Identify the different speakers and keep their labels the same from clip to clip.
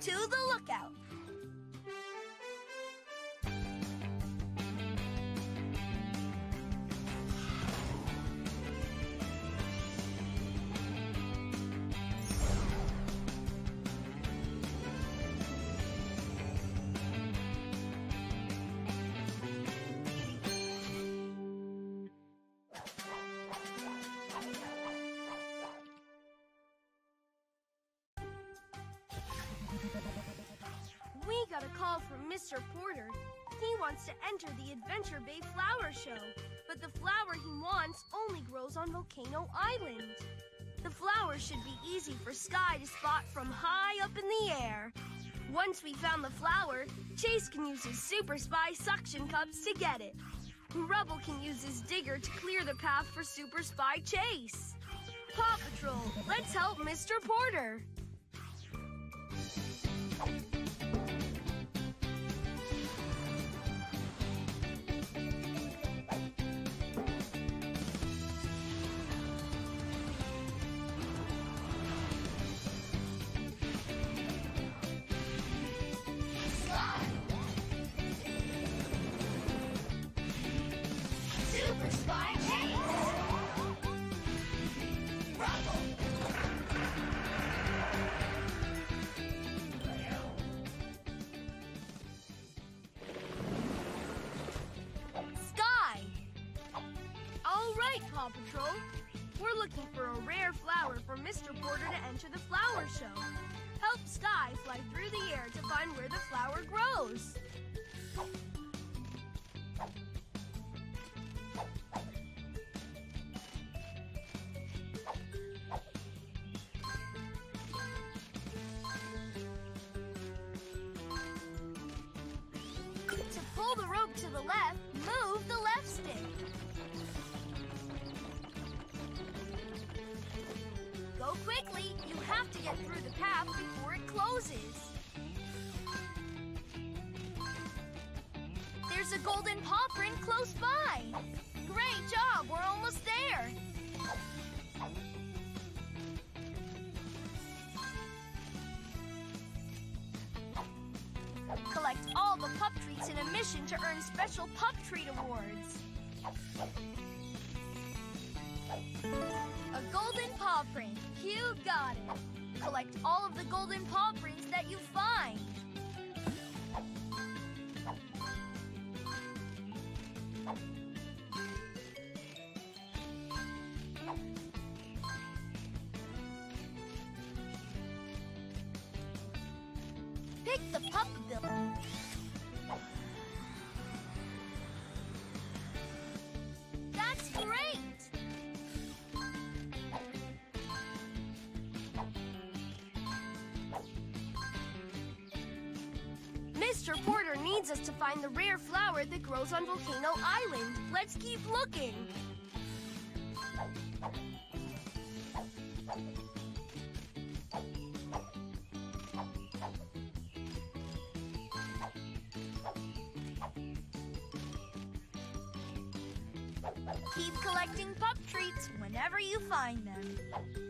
Speaker 1: To the lookout. Got a call from Mr. Porter. He wants to enter the Adventure Bay Flower Show, but the flower he wants only grows on Volcano Island. The flower should be easy for Skye to spot from high up in the air. Once we found the flower, Chase can use his Super Spy suction cups to get it. Rubble can use his digger to clear the path for Super Spy Chase. Paw Patrol, let's help Mr. Porter. We're looking for a rare flower for Mr. Porter to enter the flower show. Help Skye fly through the air to find where the flower grows. To pull the rope to the left, move the left stick. Go quickly. You have to get through the path before it closes. There's a golden paw print close by. Great job. We're almost there. Collect all the pup treats in a mission to earn special pup treat awards. A golden paw print. You got it. Collect all of the golden paw prints that you find. Pick the pup bill. Us to find the rare flower that grows on Volcano Island. Let's keep looking. Keep collecting pup treats whenever you find them.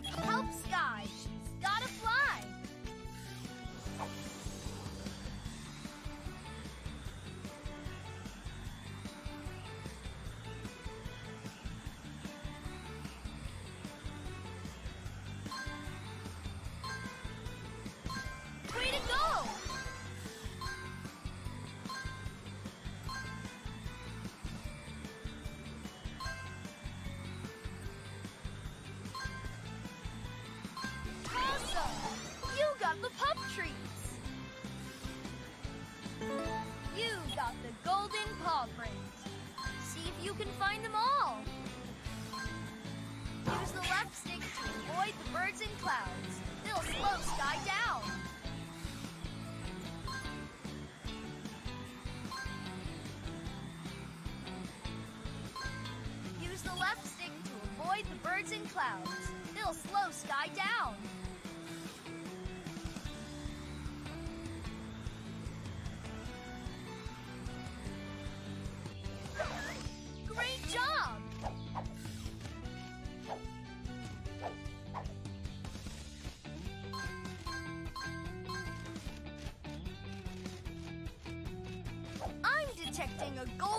Speaker 1: The help Skye. You the golden paw prints. See if you can find them all. Use the left stick to avoid the birds and clouds. They'll slow Skye down. Use the left stick to avoid the birds and clouds. They'll slow Skye down.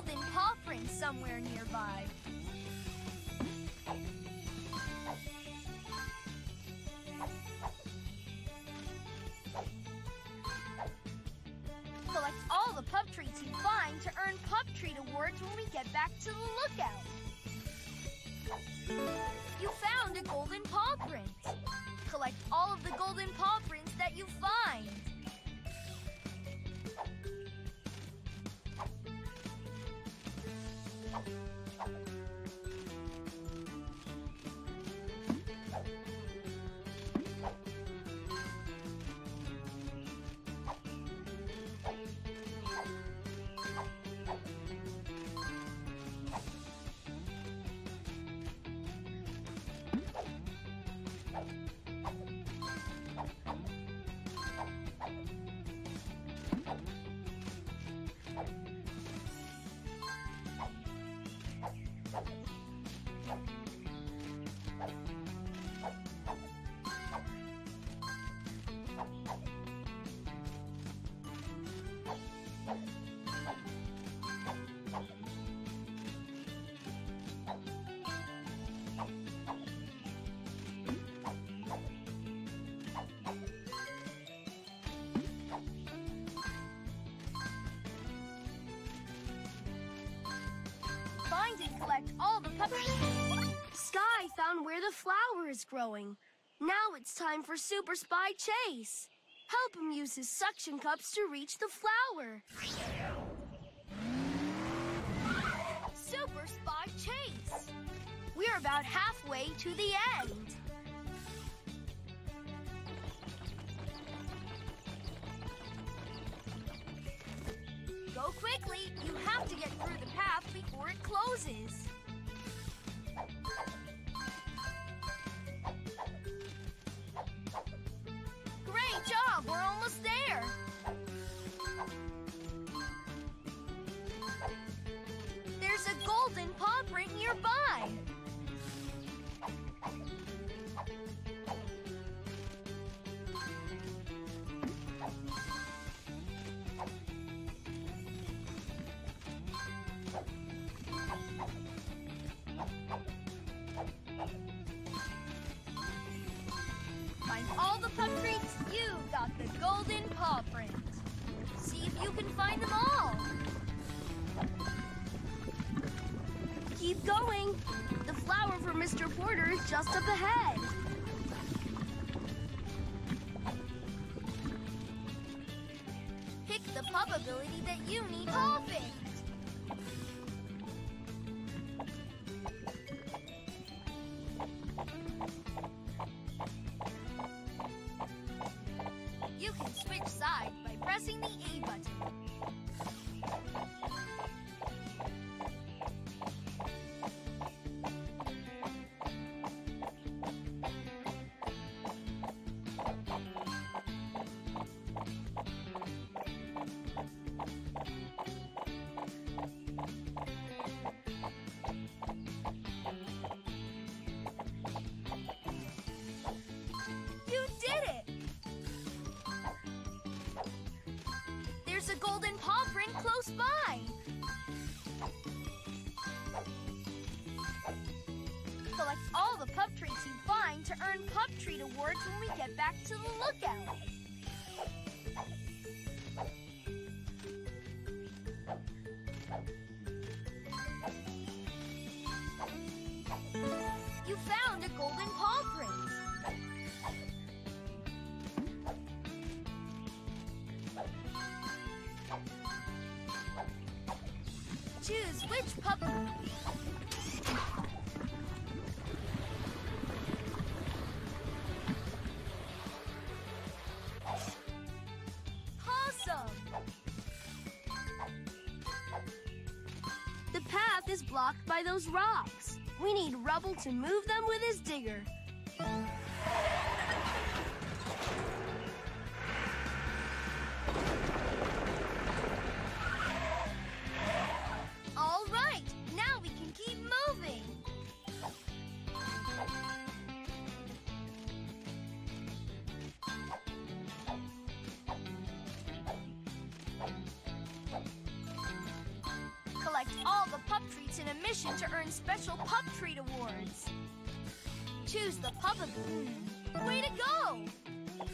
Speaker 2: Golden paw print somewhere nearby. Collect all the pup treats you find to earn pup treat awards when we get back to the lookout. You found a golden paw print. Collect all of the golden paw prints that you find. Collect all the
Speaker 1: Skye found where the flower is growing. Now it's time for Super Spy Chase. Help him use his suction cups to reach the flower.
Speaker 2: Super Spy Chase. We're about halfway to the end. Go quickly. You have to get through the path before it closes.
Speaker 1: Mr. Porter is just up ahead.
Speaker 2: Pick the pup ability that you need. Perfect! Collect all the pup treats you find to earn pup treat awards when we get back to the lookout. You found a golden paw print. Choose which pup.
Speaker 1: Those rocks. We need Rubble to move them with his digger.
Speaker 2: To earn special pup treat awards. Choose the Pup-A-Goo. Way to go!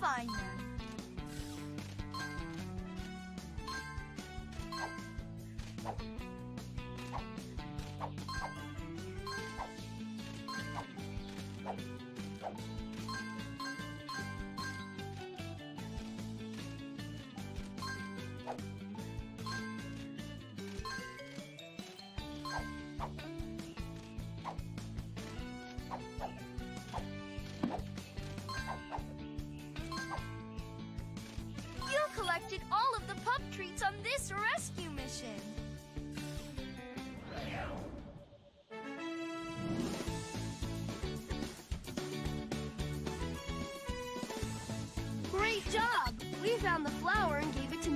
Speaker 2: Find them.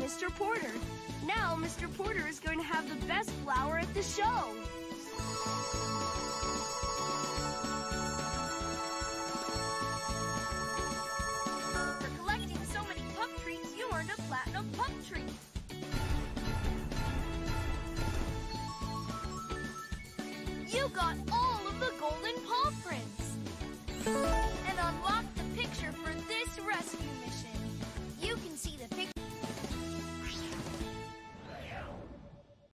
Speaker 1: Mr. Porter. Now Mr. Porter is going to have the best flower at the show.
Speaker 2: For collecting so many pup treats, you earned a platinum pup treat. You got